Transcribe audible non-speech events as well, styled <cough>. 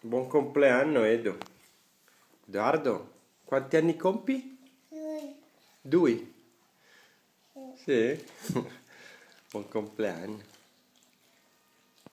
Buon compleanno Edo. Edoardo, quanti anni compi? Due. Sì? <laughs> Buon compleanno.